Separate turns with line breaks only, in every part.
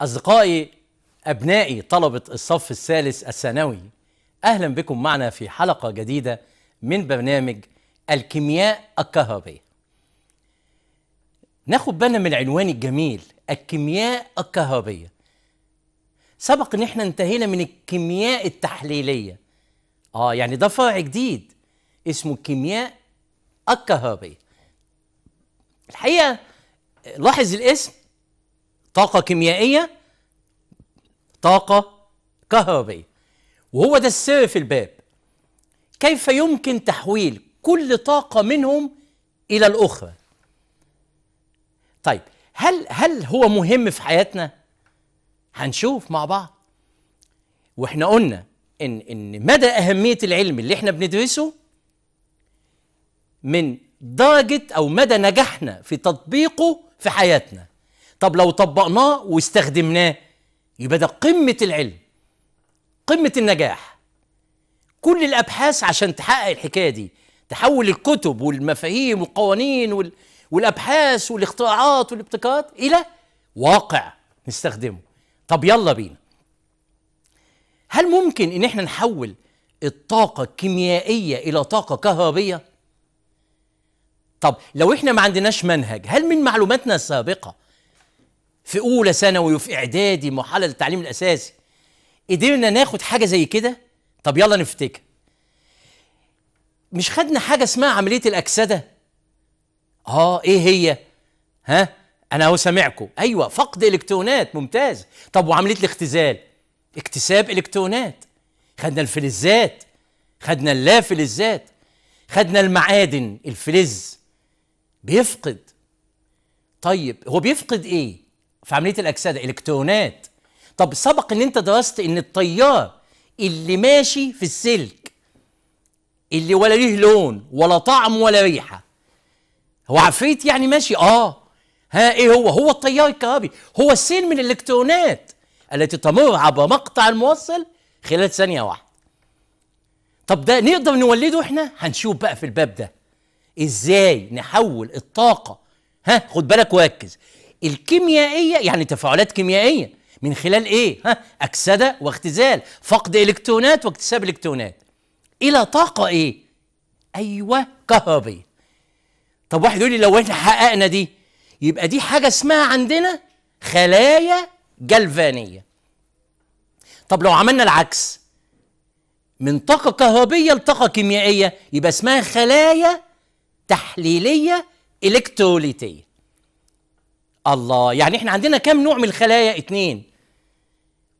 أصدقائي أبنائي طلبة الصف الثالث الثانوي أهلا بكم معنا في حلقة جديدة من برنامج الكيمياء الكهربية. ناخد بالنا من العنوان الجميل الكيمياء الكهربية. سبق إن إحنا انتهينا من الكيمياء التحليلية. آه يعني ده فرع جديد اسمه الكيمياء الكهربية. الحقيقة لاحظ الاسم طاقة كيميائية طاقة كهربية. وهو ده السر في الباب. كيف يمكن تحويل كل طاقة منهم إلى الأخرى؟ طيب هل هل هو مهم في حياتنا؟ هنشوف مع بعض. وإحنا قلنا إن إن مدى أهمية العلم اللي إحنا بندرسه من درجة أو مدى نجاحنا في تطبيقه في حياتنا. طب لو طبقناه واستخدمناه يبقى ده قمة العلم قمة النجاح. كل الأبحاث عشان تحقق الحكاية دي تحول الكتب والمفاهيم والقوانين وال... والأبحاث والاختراعات والابتكارات إلى واقع نستخدمه. طب يلا بينا. هل ممكن إن إحنا نحول الطاقة الكيميائية إلى طاقة كهربية؟ طب لو إحنا ما عندناش منهج هل من معلوماتنا السابقة في أولى ثانوي وفي إعدادي مرحلة التعليم الأساسي. قدرنا ناخد حاجة زي كده؟ طب يلا نفتكر. مش خدنا حاجة اسمها عملية الأكسدة؟ آه إيه هي؟ ها؟ أنا أهو سامعكم. أيوه فقد إلكترونات ممتاز. طب وعملية الاختزال؟ اكتساب إلكترونات. خدنا الفلزات. خدنا اللافلزات. خدنا المعادن الفلز. بيفقد. طيب هو بيفقد إيه؟ في عملية الأكسدة إلكترونات. طب سبق إن أنت درست إن التيار اللي ماشي في السلك اللي ولا ليه لون ولا طعم ولا ريحة. هو عفريت يعني ماشي؟ آه. ها إيه هو؟ هو التيار الكهربي. هو السيل من الإلكترونات التي تمر عبر مقطع الموصل خلال ثانية واحدة. طب ده نقدر نولده إحنا؟ هنشوف بقى في الباب ده. إزاي نحول الطاقة؟ ها خد بالك وركز. الكيميائية يعني تفاعلات كيميائية. من خلال إيه؟ ها؟ أكسدة واختزال فقد إلكترونات واكتساب إلكترونات. إلى طاقة إيه؟ أيوه كهربيه طب واحد يقول لي لو إحنا حققنا دي يبقى دي حاجة اسمها عندنا خلايا جلفانية. طب لو عملنا العكس من طاقة كهربية لطاقة كيميائية يبقى اسمها خلايا تحليلية إلكتروليتية. الله. يعني إحنا عندنا كام نوع من الخلايا؟ اتنين.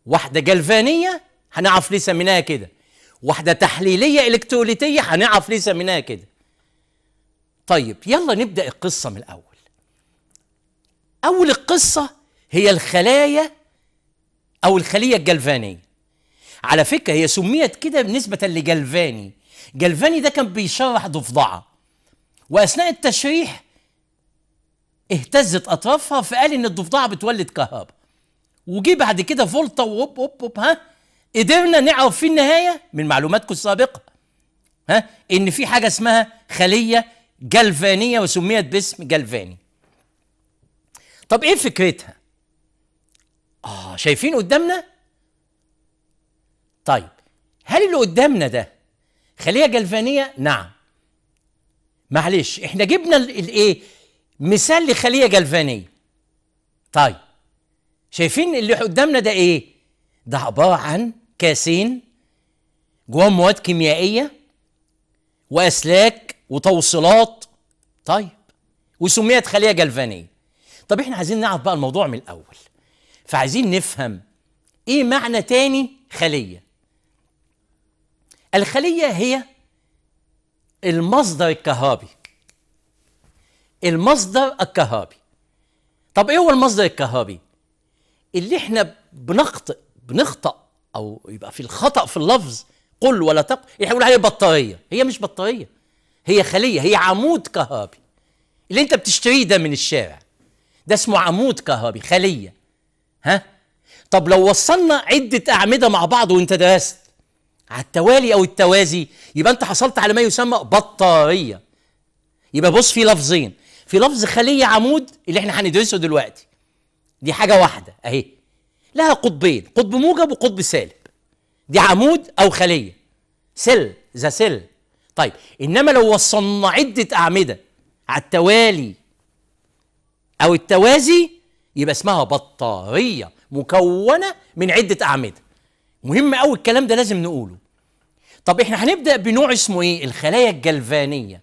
واحدة جلفانية هنعرف ليه سميناها كده. واحدة تحليلية إلكتروليتية هنعرف ليه سميناها كده. طيب يلا نبدأ القصة من الأول. أول القصة هي الخلايا أو الخلية الجلفانية. على فكرة هي سميت كده بالنسبة لجلفاني. جلفاني ده كان بيشرح ضفدعة. وأثناء التشريح اهتزت أطرافها فقال إن الضفدعة بتولد كهرباء. وجي بعد كده فولتا وهوب هوب هوب ها قدرنا نعرف في النهاية من معلوماتكم السابقة ها إن في حاجة اسمها خلية جلفانية وسميت باسم جلفاني. طب إيه فكرتها؟ آه شايفين قدامنا؟ طيب هل اللي قدامنا ده خلية جلفانية؟ نعم. معلش إحنا جبنا الايه مثال لخلية جلفانية. طيب شايفين اللي قدامنا ده إيه؟ ده عبارة عن كاسين جواهم مواد كيميائية وأسلاك وتوصيلات. طيب وسميت خلية جلفانية. طب إحنا عايزين نعرف بقى الموضوع من الأول. فعايزين نفهم إيه معنى تاني خلية. الخلية هي المصدر الكهربي. المصدر الكهربي. طب إيه هو المصدر الكهربي؟ اللي إحنا بنخطئ بنخطأ أو يبقى في الخطأ في اللفظ قل ولا تق إحنا بنقول عليها بطارية. هي مش بطارية. هي خلية. هي عمود كهربي. اللي أنت بتشتريه ده من الشارع. ده اسمه عمود كهربي خلية. ها؟ طب لو وصلنا عدة أعمدة مع بعض وأنت درست على التوالي أو التوازي يبقى أنت حصلت على ما يسمى بطارية. يبقى بص في لفظين. في لفظ خلية عمود اللي إحنا هندرسه دلوقتي. دي حاجة واحدة أهي. لها قطبين قطب موجب وقطب سالب. دي عمود أو خلية. سل ذا سل. طيب إنما لو وصلنا عدة أعمدة على التوالي أو التوازي يبقى اسمها بطارية مكونة من عدة أعمدة. مهم قوي الكلام ده لازم نقوله. طب إحنا هنبدأ بنوع اسمه إيه؟ الخلايا الجلفانية.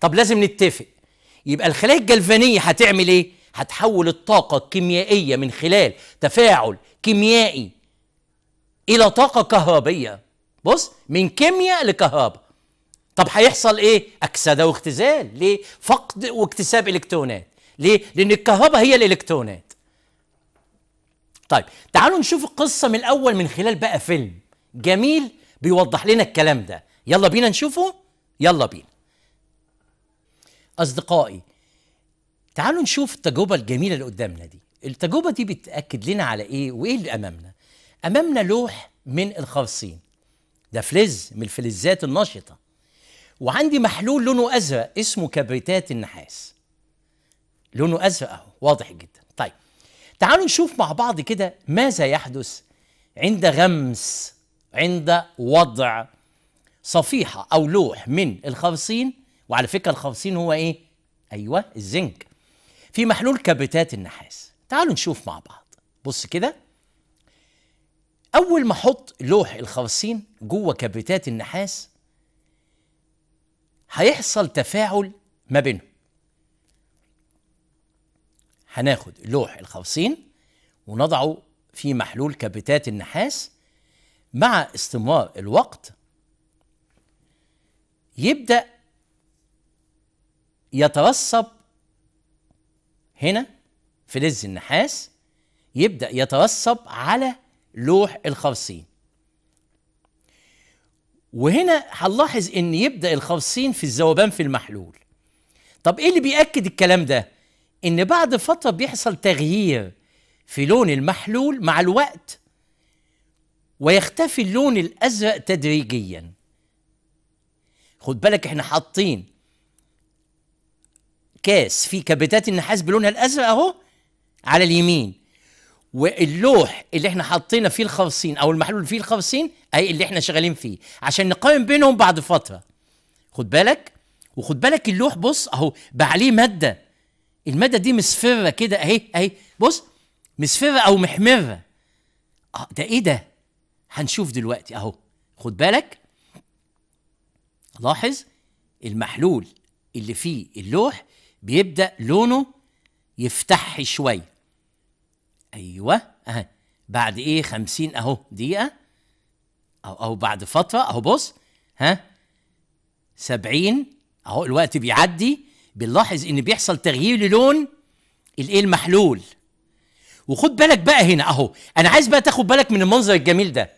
طب لازم نتفق. يبقى الخلايا الجلفانية هتعمل إيه؟ هتحول الطاقة الكيميائية من خلال تفاعل كيميائي إلى طاقة كهربية. بص من كيمياء لكهرباء. طب هيحصل إيه؟ أكسدة واختزال. ليه؟ فقد واكتساب إلكترونات. ليه؟ لأن الكهرباء هي الإلكترونات. طيب تعالوا نشوف القصة من الأول من خلال بقى فيلم جميل بيوضح لنا الكلام ده. يلا بينا نشوفه؟ يلا بينا. أصدقائي تعالوا نشوف التجربة الجميلة اللي قدامنا دي. التجربة دي بتأكد لنا على إيه وإيه اللي أمامنا؟ أمامنا لوح من الخرصين ده فلز من الفلزات النشطة. وعندي محلول لونه أزرق اسمه كبريتات النحاس. لونه أزرق أهو واضح جدا. طيب تعالوا نشوف مع بعض كده ماذا يحدث عند غمس عند وضع صفيحة أو لوح من الخرصين وعلى فكرة الخرصين هو إيه؟ أيوه الزنك. في محلول كبريتات النحاس. تعالوا نشوف مع بعض. بص كده. أول ما أحط لوح الخرصين جوه كبريتات النحاس هيحصل تفاعل ما بينهم. هناخد لوح الخرصين ونضعه في محلول كبريتات النحاس. مع استمرار الوقت يبدأ يترسب هنا فلز النحاس يبدأ يترسب على لوح الخرصين وهنا هنلاحظ إن يبدأ الخرصين في الذوبان في المحلول. طب إيه اللي بيأكد الكلام ده؟ إن بعد فترة بيحصل تغيير في لون المحلول مع الوقت ويختفي اللون الأزرق تدريجيا. خد بالك إحنا حاطين كاس فيه كبريتات النحاس بلونها الأزرق أهو على اليمين. واللوح اللي إحنا حاطينا فيه الخرصين أو المحلول فيه الخرصين اي اللي إحنا شغالين فيه عشان نقارن بينهم بعد فترة. خد بالك؟ وخد بالك اللوح بص أهو بقى عليه مادة. المادة دي مصفره كده أهي أهي بص مصفره أو محمرة. آه ده إيه ده؟ هنشوف دلوقتي أهو. خد بالك؟ لاحظ المحلول اللي فيه اللوح بيبدأ لونه يفتح شوية أيوه أهي. بعد إيه؟ خمسين أهو دقيقة. أو أو بعد فترة. أهو بص ها. سبعين. أهو الوقت بيعدي. بنلاحظ إن بيحصل تغيير للون الإيه؟ المحلول. وخد بالك بقى هنا أهو. أنا عايز بقى تاخد بالك من المنظر الجميل ده.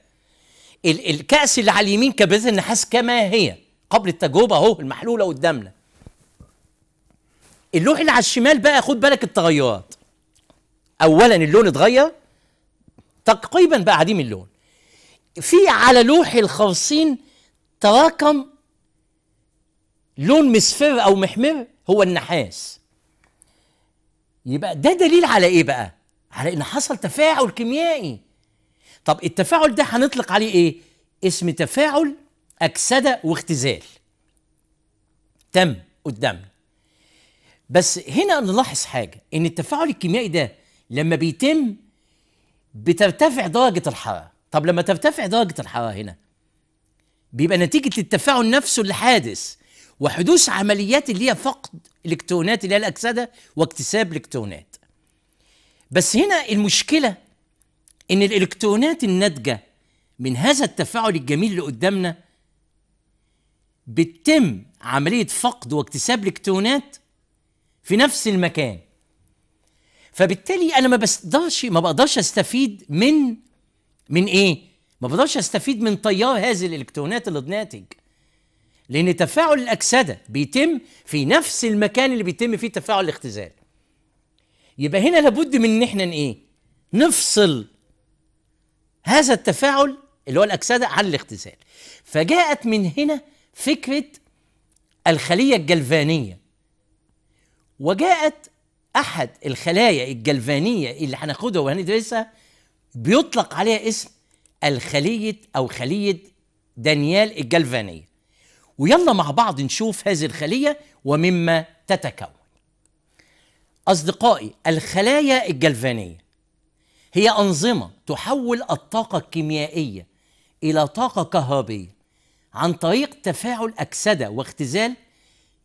ال- الكأس اللي على اليمين كبريتات النحاس كما هي. قبل التجربة أهو المحلولة قدامنا. اللوح اللي على الشمال بقى خد بالك التغيرات. اولا اللون اتغير تقريبا بقى عديم اللون. في على لوح الخرصين تراكم لون مصفر أو محمر هو النحاس. يبقى ده دليل على إيه بقى؟ على إن حصل تفاعل كيميائي. طب التفاعل ده هنطلق عليه إيه؟ اسم تفاعل أكسدة واختزال. تم قدامنا. بس هنا نلاحظ حاجة إن التفاعل الكيميائي ده لما بيتم بترتفع درجة الحرارة. طب لما ترتفع درجة الحرارة هنا بيبقى نتيجة التفاعل نفسه اللي حادث وحدوث عمليات اللي هي فقد الكترونات اللي هي الاكسده واكتساب الكترونات بس هنا المشكلة إن الإلكترونات الناتجة من هذا التفاعل الجميل اللي قدامنا بتتم عملية فقد واكتساب الكترونات في نفس المكان. فبالتالي أنا ما بقدرش ما بقدرش أستفيد من من إيه؟ ما بقدرش أستفيد من تيار هذه الإلكترونات اللي ناتج لأن تفاعل الأكسدة بيتم في نفس المكان اللي بيتم فيه تفاعل الاختزال. يبقى هنا لابد من إن إحنا إيه؟ نفصل هذا التفاعل اللي هو الأكسدة عن الاختزال. فجاءت من هنا فكرة الخلية الجلفانية. وجاءت أحد الخلايا الجلفانية اللي هناخدها وهندرسها بيطلق عليها اسم الخلية أو خلية دانيال الجلفانية ويلا مع بعض نشوف هذه الخلية ومما تتكون أصدقائي الخلايا الجلفانية هي أنظمة تحول الطاقة الكيميائية إلى طاقة كهربية عن طريق تفاعل أكسدة واختزال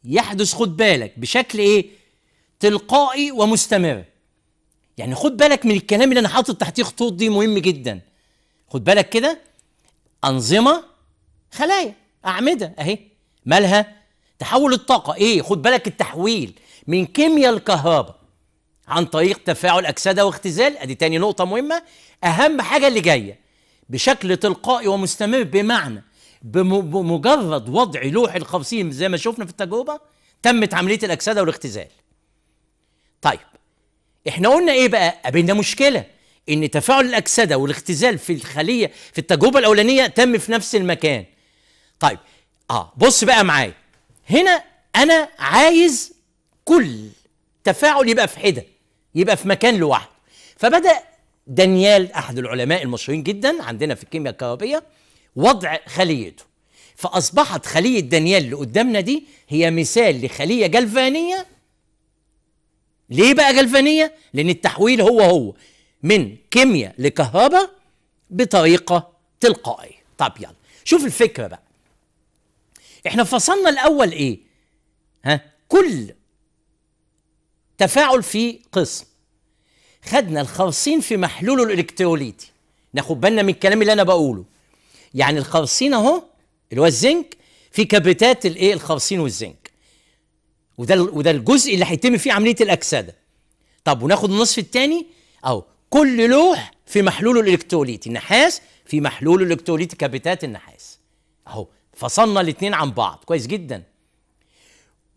يحدث خد بالك بشكل إيه؟ تلقائي ومستمر. يعني خد بالك من الكلام اللي أنا حاطط تحتيه خطوط دي مهم جدا. خد بالك كده؟ أنظمة خلايا أعمدة أهي. مالها؟ تحول الطاقة. إيه؟ خد بالك التحويل من كيمياء الكهرباء عن طريق تفاعل أكسدة واختزال. أدي تاني نقطة مهمة. أهم حاجة اللي جاية. بشكل تلقائي ومستمر بمعنى بم- بمجرد وضع لوح الخمسين زي ما شفنا في التجربة تمت عملية الأكسدة والاختزال. طيب إحنا قلنا إيه بقى؟ قابلنا مشكلة إن تفاعل الأكسدة والاختزال في الخلية في التجربة الأولانية تم في نفس المكان. طيب آه بص بقى معايا. هنا أنا عايز كل تفاعل يبقى في حدة يبقى في مكان لوحده. فبدأ دانيال أحد العلماء المشهورين جدا عندنا في الكيمياء الكهربيه وضع خليته. فأصبحت خلية دانيال اللي قدامنا دي هي مثال لخلية جلفانية ليه بقى جلفانيه لأن التحويل هو هو. من كيمياء لكهرباء بطريقة تلقائية. طب يلا شوف الفكرة بقى. إحنا فصلنا الأول إيه؟ ها؟ كل تفاعل في قسم. خدنا الخارصين في محلوله الإلكتروليتي. ناخد بالنا من الكلام اللي أنا بقوله. يعني الخارصين أهو اللي هو الزنك في كبريتات الإيه؟ الخارصين والزنك. وده ال- وده الجزء اللي هيتم فيه عملية الأكسدة. طب وناخد النصف الثاني أهو كل لوح في محلوله الالكتروليتي النحاس في محلوله الالكتروليتي كبريتات النحاس. أهو فصلنا الاثنين عن بعض كويس جدا.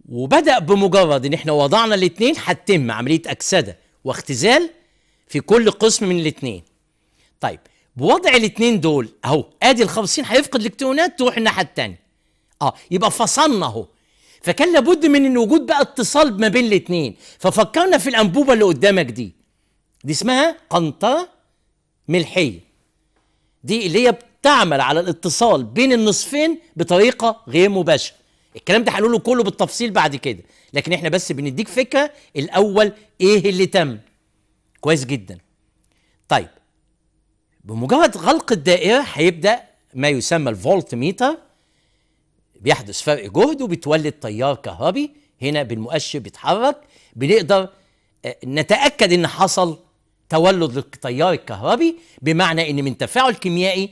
وبدأ بمجرد إن إحنا وضعنا الاثنين هتتم عملية أكسدة واختزال في كل قسم من الاثنين طيب بوضع الاثنين دول أهو أدي الخمسين هيفقد الإلكترونات تروح الناحية التانية. آه يبقى فصلنا أهو. فكان لابد من إن وجود بقى اتصال ما بين الاثنين ففكرنا في الأنبوبة اللي قدامك دي. دي اسمها قنطرة ملحية. دي اللي هي بتعمل على الاتصال بين النصفين بطريقة غير مباشرة. الكلام ده هنقوله كله بالتفصيل بعد كده. لكن إحنا بس بنديك فكرة الأول إيه اللي تم. كويس جدا. طيب. بمجرد غلق الدائرة هيبدأ ما يسمى الفولت ميتر بيحدث فرق جهد وبتولد تيار كهربي هنا بالمؤشر بيتحرك بنقدر آه، نتأكد إن حصل تولد للتيار الكهربي بمعنى إن من تفاعل كيميائي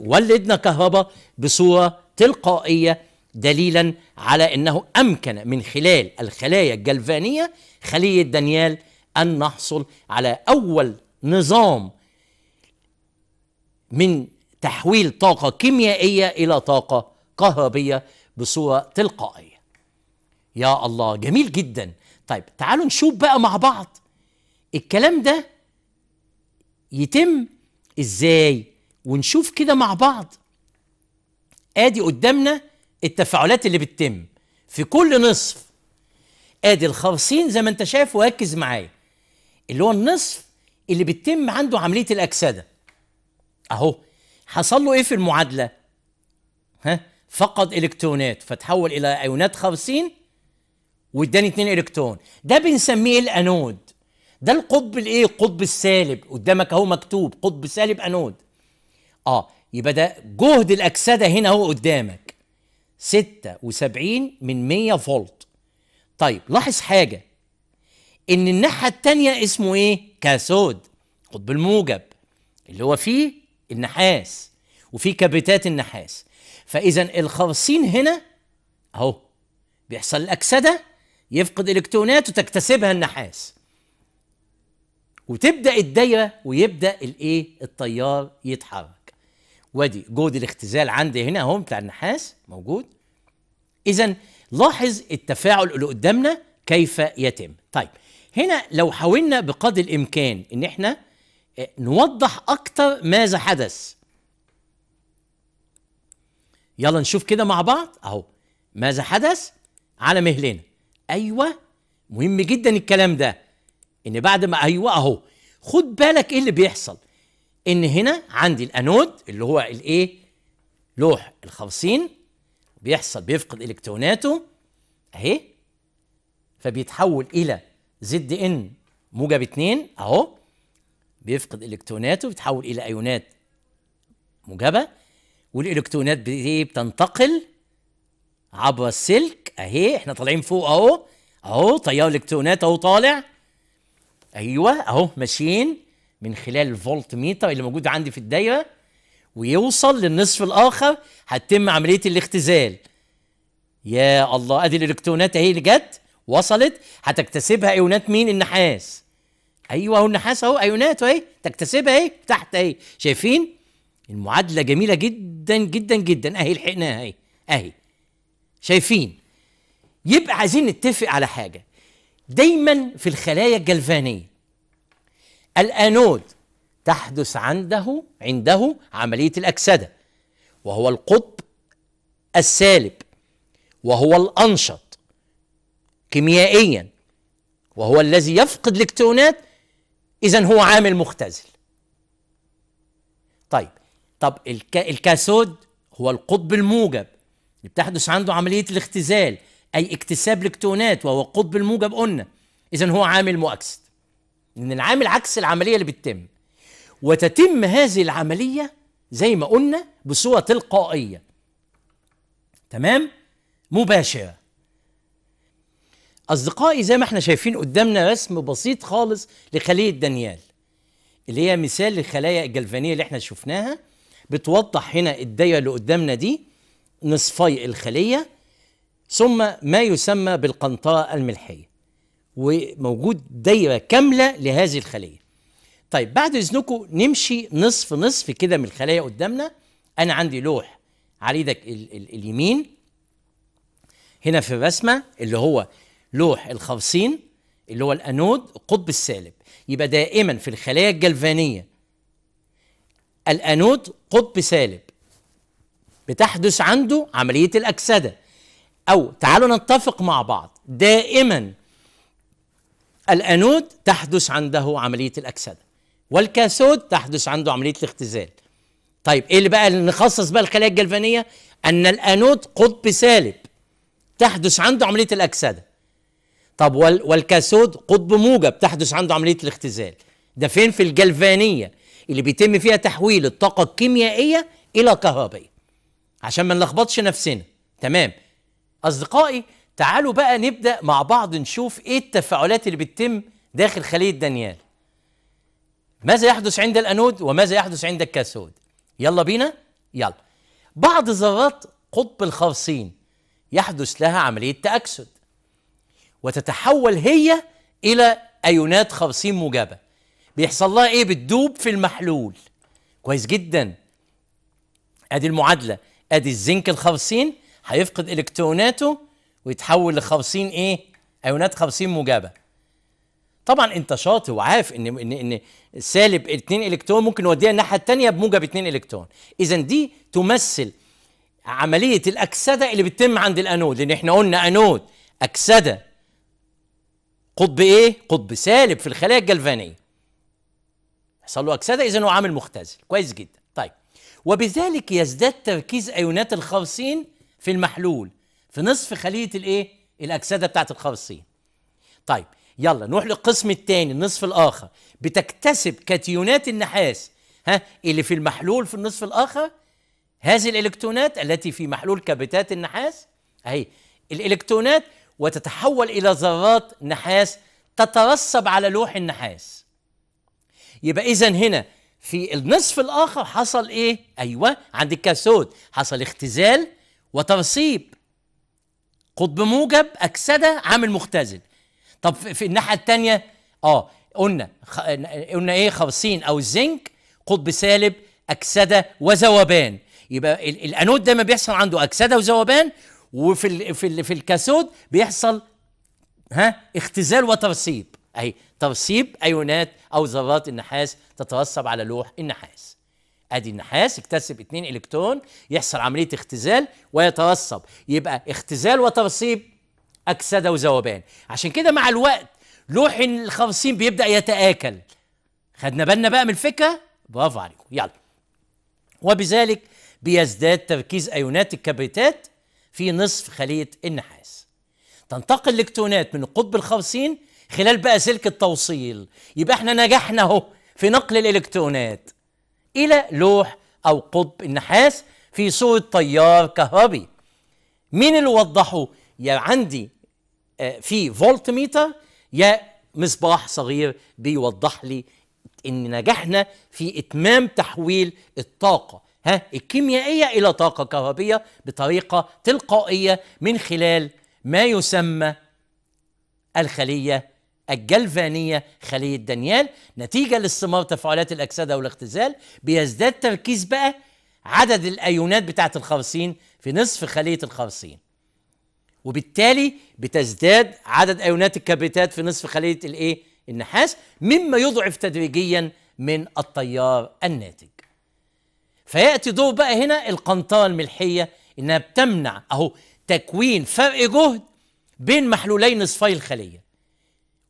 ولدنا كهرباء بصورة تلقائية دليلا على إنه أمكن من خلال الخلايا الجلفانية خلية دانيال أن نحصل على أول نظام من تحويل طاقة كيميائية إلى طاقة كهربية بصورة تلقائية. يا الله جميل جدا. طيب تعالوا نشوف بقى مع بعض. الكلام ده يتم إزاي؟ ونشوف كده مع بعض. آدي قدامنا التفاعلات اللي بتتم. في كل نصف. آدي الخرسين زي ما انت شايف وركز معايا. اللي هو النصف اللي بتتم عنده عملية الأكسدة. أهو حصل له إيه في المعادلة؟ ها؟ فقد إلكترونات فتحول إلى أيونات خرسين واداني 2 إلكترون. ده بنسميه الأنود. ده القطب الإيه؟ القطب السالب. قدامك أهو مكتوب قطب سالب أنود. آه يبقى ده جهد الأكسدة هنا أهو قدامك. 76 من 100 فولت. طيب لاحظ حاجة. إن الناحية التانية اسمه إيه؟ كاثود قطب الموجب. اللي هو فيه النحاس. وفيه كبريتات النحاس. فاذا الخرسين هنا أهو بيحصل الاكسده يفقد إلكترونات وتكتسبها النحاس. وتبدأ الدايرة ويبدأ الإيه؟ التيار يتحرك. وادي جهد الاختزال عندي هنا أهو بتاع النحاس موجود. اذا لاحظ التفاعل اللي قدامنا كيف يتم. طيب هنا لو حاولنا بقدر الإمكان إن إحنا آه، نوضح أكتر ماذا حدث. يلا نشوف كده مع بعض. أهو. ماذا حدث؟ على مهلنا. أيوه مهم جدا الكلام ده. إن بعد ما أيوه أهو. خد بالك إيه اللي بيحصل. إن هنا عندي الأنود اللي هو الإيه؟ لوح الخمسين بيحصل بيفقد إلكتروناته. أهي. فبيتحول إلى زد إن موجب 2 أهو. بيفقد إلكتروناته. بيتحول إلى أيونات موجبة. والإلكترونات بتنتقل عبر السلك. أهي إحنا طالعين فوق أهو. أهو تيار إلكترونات أهو طالع. أيوه أهو ماشيين من خلال الفولت ميتر اللي موجود عندي في الدايرة. ويوصل للنصف الآخر هتتم عملية الاختزال. يا الله أدي الإلكترونات أهي اللي جت وصلت. هتكتسبها أيونات مين؟ النحاس. أيوه أهو النحاس أهو أيونات أهي. تكتسبها أهي تحت أهي. شايفين؟ المعادلة جميلة جدا جدا جدا. أهي لحقناها أهي أهي. شايفين؟ يبقى عايزين نتفق على حاجة. دايما في الخلايا الجلفانية الأنود تحدث عنده عنده عملية الأكسدة وهو القطب السالب وهو الأنشط كيميائيا وهو الذي يفقد الالكترونات اذا هو عامل مختزل. طيب طب الكا الكاثود هو القطب الموجب. بتحدث عنده عملية الاختزال أي اكتساب الكترونات وهو القطب الموجب قلنا. اذا هو عامل مؤكسد. لأن العامل عكس العملية اللي بتتم. وتتم هذه العملية زي ما قلنا بصورة تلقائية. تمام؟ مباشرة. أصدقائي زي ما إحنا شايفين قدامنا رسم بسيط خالص لخلية دانيال اللي هي مثال للخلايا الجلفانية اللي إحنا شفناها. بتوضح هنا الدايرة اللي قدامنا دي نصفي الخلية ثم ما يسمى بالقنطرة الملحية وموجود دايرة كاملة لهذه الخلية. طيب بعد إذنكم نمشي نصف نصف كده من الخلايا قدامنا. أنا عندي لوح على إيدك ال- ال- اليمين. هنا في الرسمة اللي هو لوح الخرسين اللي هو الأنود القطب السالب. يبقى دائما في الخلايا الجلفانية. الأنود قطب سالب. بتحدث عنده عملية الأكسدة. أو تعالوا نتفق مع بعض. دائما الأنود تحدث عنده عملية الأكسدة. والكاثود تحدث عنده عملية الاختزال. طيب إيه اللي بقى اللي نخصص بقى الخلايا الجلفانية؟ أن الأنود قطب سالب. تحدث عنده عملية الأكسدة. طب وال والكاثود قطب موجب. تحدث عنده عملية الاختزال. ده فين؟ في الجلفانية. اللي بيتم فيها تحويل الطاقة الكيميائية إلى كهربائيه عشان ما نلخبطش نفسنا. تمام. أصدقائي تعالوا بقى نبدأ مع بعض نشوف إيه التفاعلات اللي بتتم داخل خليه دانيال. ماذا يحدث عند الأنود وماذا يحدث عند الكاثود يلا بينا؟ يلا. بعض ذرات قطب الخرسين يحدث لها عملية تأكسد. وتتحول هي إلى أيونات خرسين موجبة. بيحصل لها إيه؟ بتدوب في المحلول. كويس جدا. أدي المعادلة. أدي الزنك الخرسين هيفقد إلكتروناته ويتحول لخرسين إيه؟ أيونات خرسين موجبه طبعا أنت شاطر وعارف إن إن إن سالب 2 إلكترون ممكن نوديها الناحية الثانية بموجب 2 إلكترون. اذا دي تمثل عملية الأكسدة اللي بتتم عند الأنود لأن إحنا قلنا أنود أكسدة. قطب إيه؟ قطب سالب في الخلايا الجلفانية. يحصل له اكسده اذا هو عامل مختزل. كويس جدا. طيب. وبذلك يزداد تركيز أيونات الخرسين في المحلول في نصف خلية الإيه؟ الأكسدة بتاعت الخرسين. طيب. يلا نروح للقسم الثاني النصف الآخر. بتكتسب كاتيونات النحاس ها اللي في المحلول في النصف الآخر هذه الإلكترونات التي في محلول كبتات النحاس أهي الإلكترونات وتتحول إلى ذرات نحاس تترسب على لوح النحاس. يبقى إذا هنا في النصف الآخر حصل إيه؟ أيوه عند الكاثود حصل اختزال وترسيب قطب موجب أكسدة عامل مختزل. طب في الناحية الثانية آه قلنا خ... قلنا إيه؟ خرسين أو الزنك قطب سالب أكسدة وذوبان. يبقى ال- الأنود دايما بيحصل عنده أكسدة وذوبان وفي ال... في ال... في الكاثود بيحصل ها؟ اختزال وترسيب أهي ترسيب ايونات أو ذرات النحاس تترسب على لوح النحاس. أدي النحاس اكتسب 2 إلكترون يحصل عملية اختزال ويترسب. يبقى اختزال وترسيب أكسدة وذوبان. عشان كده مع الوقت لوح الخرسين بيبدأ يتآكل. خدنا بالنا بقى من الفكرة؟ برافو عليكم. يلا. وبذلك بيزداد تركيز ايونات الكبريتات في نصف خلية النحاس. تنتقل الإلكترونات من القطب الخرسين خلال بقى سلك التوصيل. يبقى إحنا نجحنا اهو في نقل الإلكترونات إلى لوح أو قطب النحاس في صوره تيار كهربي. مين اللي وضحه؟ يا عندي آه، في فولت ميتر يا مصباح صغير بيوضح لي إن نجحنا في إتمام تحويل الطاقة. ها الكيميائية إلى طاقة كهربية بطريقة تلقائية من خلال ما يسمى الخلية الجلفانية خليه دانيال نتيجة لاستمرار تفاعلات الاكسده والاختزال بيزداد تركيز بقى عدد الأيونات بتاعة الخرسين في نصف خلية الخرسين. وبالتالي بتزداد عدد أيونات الكبريتات في نصف خلية الإيه؟ النحاس مما يضعف تدريجيا من التيار الناتج. فيأتي دور بقى هنا القنطرة الملحية إنها بتمنع أهو تكوين فرق جهد بين محلولي نصفي الخلية.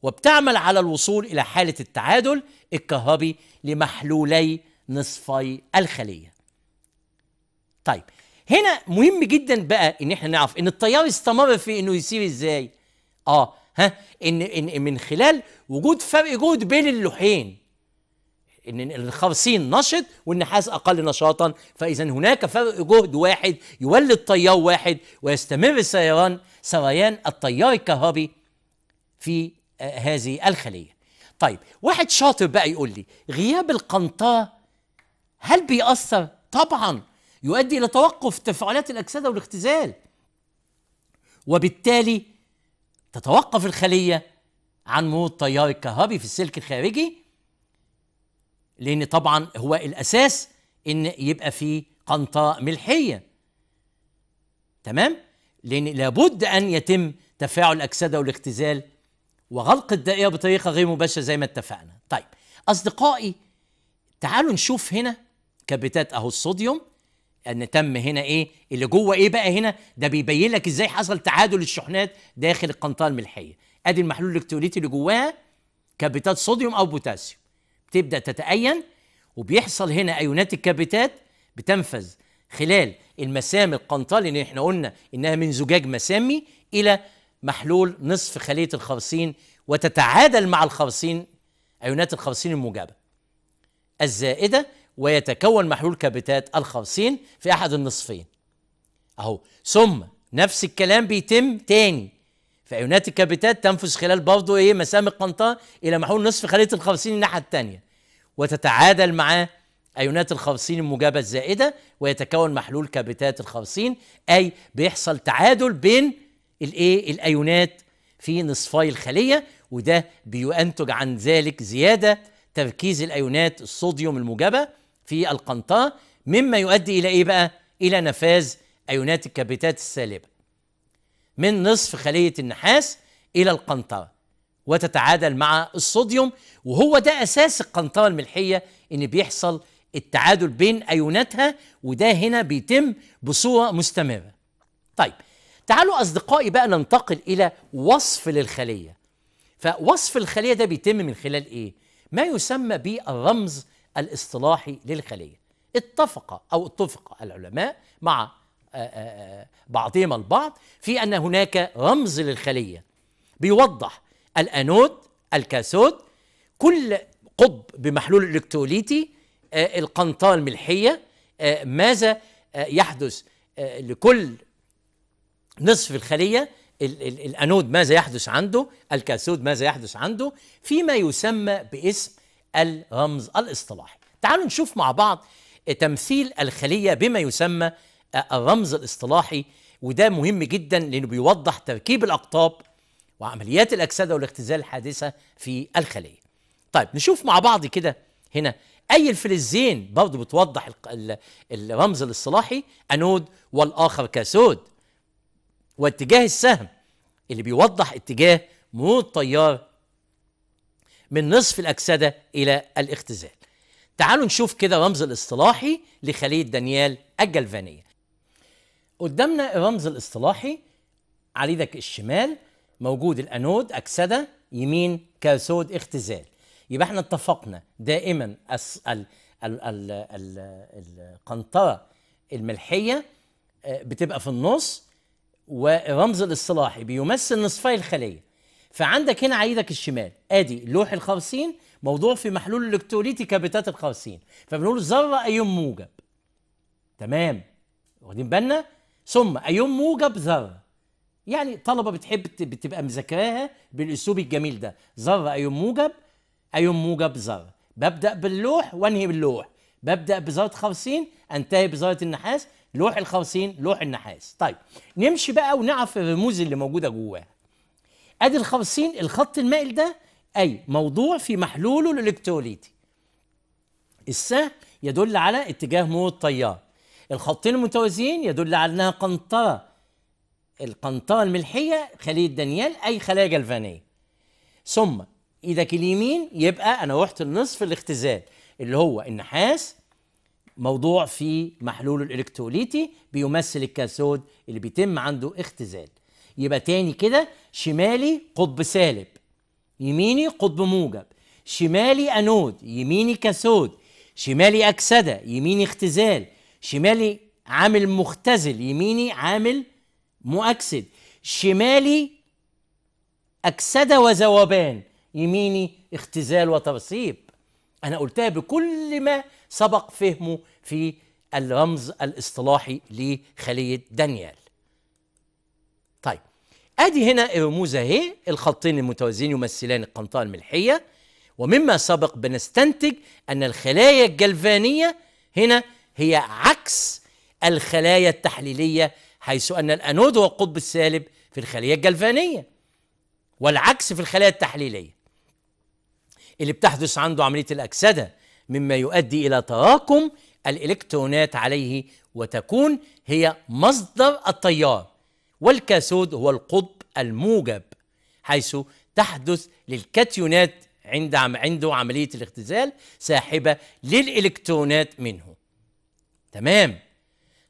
وبتعمل على الوصول إلى حالة التعادل الكهربي لمحلولي نصفي الخلية. طيب هنا مهم جدا بقى إن إحنا نعرف إن التيار استمر في إنه يسير إزاي؟ آه ها إن إن من خلال وجود فرق جهد بين اللوحين. إن الخرسين نشط والنحاس أقل نشاطا فاذا هناك فرق جهد واحد يولد تيار واحد ويستمر سيران سريان التيار الكهربي في هذه الخلية. طيب واحد شاطر بقى يقول لي غياب القنطره هل بيأثر؟ طبعا يؤدي إلى توقف تفاعلات الاكسده والاختزال. وبالتالي تتوقف الخلية عن مرور التيار الكهربي في السلك الخارجي لأن طبعا هو الأساس إن يبقى في قنطرة ملحية. تمام؟ لأن لابد أن يتم تفاعل الاكسده والاختزال وغلق الدائرة بطريقة غير مباشرة زي ما اتفقنا. طيب أصدقائي تعالوا نشوف هنا كبريتات أهو الصوديوم. ان تم هنا إيه؟ اللي جوه إيه بقى هنا؟ ده بيبين لك إزاي حصل تعادل الشحنات داخل القنطرة الملحية. أدي المحلول الالكتروليتي اللي جواها كبريتات صوديوم أو بوتاسيوم. تبدا تتأين وبيحصل هنا أيونات الكبريتات بتنفذ خلال المسام القنطره لأن إحنا قلنا إنها من زجاج مسامي إلى محلول نصف خلية الخارصين وتتعادل مع الخرسين ايونات الخرسين الموجبة. الزائدة ويتكون محلول كبريتات الخرسين في أحد النصفين. أهو ثم نفس الكلام بيتم تاني. فايونات الكبريتات تنفذ خلال برضه إيه مسام القنطرة إلى محلول نصف خلية الخرسين الناحية الثانية وتتعادل مع ايونات الخرسين الموجبة الزائدة ويتكون محلول كبريتات الخرسين أي بيحصل تعادل بين الايه؟ الأيونات في نصفي الخلية وده بينتج عن ذلك زيادة تركيز الأيونات الصوديوم الموجبة في القنطرة مما يؤدي إلى إيه بقى؟ إلى نفاذ أيونات الكبريتات السالبة. من نصف خلية النحاس إلى القنطرة وتتعادل مع الصوديوم وهو ده أساس القنطرة الملحية إن بيحصل التعادل بين أيوناتها وده هنا بيتم بصورة مستمرة. طيب تعالوا أصدقائي بقى ننتقل إلى وصف للخلية. فوصف الخلية ده بيتم من خلال إيه؟ ما يسمى بالرمز الاصطلاحي للخلية. اتفق أو اتفق العلماء مع بعضهم البعض في أن هناك رمز للخلية. بيوضح الأنود الكاثود كل قطب بمحلول الكتروليتي القنطره الملحيه ماذا يحدث لكل نصف الخلية الأنود ماذا يحدث عنده الكاثود ماذا يحدث عنده فيما يسمى باسم الرمز الاصطلاحي. تعالوا نشوف مع بعض تمثيل الخلية بما يسمى الرمز الاصطلاحي وده مهم جدا لأنه بيوضح تركيب الأقطاب وعمليات الأكسدة والاختزال الحادثة في الخلية. طيب نشوف مع بعض كده هنا. أي الفلزين برضه بتوضح الرمز الاصطلاحي؟ أنود والآخر كاثود واتجاه السهم اللي بيوضح اتجاه مرور التيار من نصف الأكسدة إلى الاختزال. تعالوا نشوف كده رمز الاصطلاحي لخليه دانيال الجلفانية. قدامنا الرمز الاصطلاحي على إيدك الشمال موجود الأنود أكسدة يمين كاثود اختزال يبقى إحنا اتفقنا دائما ال ال ال القنطرة الملحية آه، بتبقى في النص والرمز الاصطلاحي بيمثل نصفي الخلية. فعندك هنا على إيدك الشمال. آدي لوح الخرسين موضوع في محلول الكتروليتي كبتات الخرسين. فبنقول ذرة ايون موجب. تمام؟ واخدين بالنا؟ ثم ايون موجب ذرة. يعني طلبة بتحب بتبقى مذاكراها بالأسلوب الجميل ده. ذرة ايون موجب ايون موجب ذرة. ببدأ باللوح وأنهي باللوح. ببدأ بذرة خرسين أنتهي بذرة النحاس. لوح الخرسين لوح النحاس. طيب نمشي بقى ونعرف الرموز اللي موجودة جواها أدي الخرسين الخط المائل ده أي موضوع في محلوله الإلكتروليتي. السهم يدل على اتجاه مرور التيار الخطين المتوازيين يدل على انها قنطرة. القنطرة الملحية خلية دانيال أي خلايا جلفانية. ثم إيدك اليمين يبقى أنا رحت النصف الاختزال اللي هو النحاس موضوع في محلول الإلكتروليتي بيمثل الكاثود اللي بيتم عنده اختزال. يبقى تاني كده شمالي قطب سالب يميني قطب موجب شمالي أنود يميني كاثود شمالي أكسدة يميني اختزال شمالي عامل مختزل يميني عامل مؤكسد شمالي أكسدة وذوبان يميني اختزال وترسيب. أنا قلتها بكل ما سبق فهمه في الرمز الاصطلاحي لخلية دانيال. طيب آدي هنا الرموز اهي الخطين المتوازيين يمثلان القنطره الملحية ومما سبق بنستنتج أن الخلايا الجلفانية هنا هي عكس الخلايا التحليلية حيث أن الأنود هو القطب السالب في الخلية الجلفانية والعكس في الخلايا التحليلية. اللي بتحدث عنده عملية الأكسدة مما يؤدي إلى تراكم الإلكترونات عليه وتكون هي مصدر التيار والكاثود هو القطب الموجب حيث تحدث للكاتيونات عند عنده عملية الاختزال ساحبة للإلكترونات منه. تمام.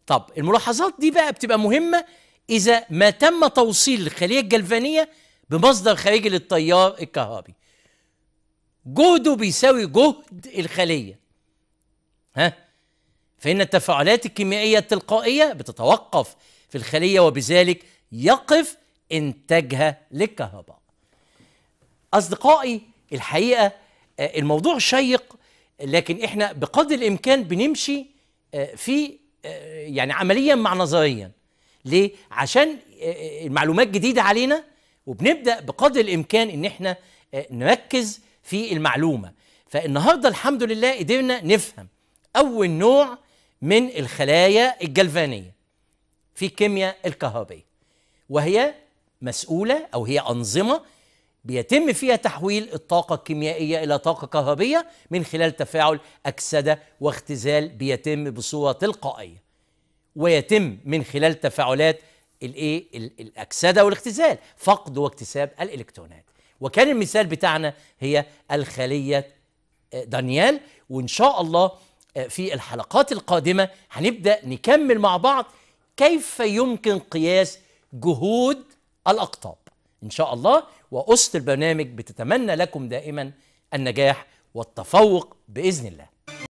طب الملاحظات دي بقى بتبقى مهمة إذا ما تم توصيل الخلية الجلفانية بمصدر خارجي للتيار الكهربي. جهده بيساوي جهد الخلية ها فإن التفاعلات الكيميائية التلقائية بتتوقف في الخلية وبذلك يقف إنتاجها للكهرباء. أصدقائي الحقيقة آه، الموضوع شيق لكن إحنا بقدر الإمكان بنمشي آه، في آه، يعني عمليا مع نظريا. ليه؟ عشان المعلومات جديدة علينا وبنبدأ بقدر الإمكان إن إحنا نركز في المعلومة. فالنهاردة الحمد لله قدرنا نفهم أول نوع من الخلايا الجلفانية في الكيمياء الكهربية وهي مسؤولة أو هي أنظمة بيتم فيها تحويل الطاقة الكيميائية إلى طاقة كهربية من خلال تفاعل أكسدة واختزال بيتم بصورة تلقائية ويتم من خلال تفاعلات الايه ال- الأكسدة والاختزال فقد واكتساب الإلكترونات وكان المثال بتاعنا هي الخلية آه، دانيال. وإن شاء الله آه، في الحلقات القادمة هنبدأ نكمل مع بعض كيف يمكن قياس جهود الأقطاب. إن شاء الله. واسره البرنامج بتتمنى لكم دائما النجاح والتفوق بإذن الله.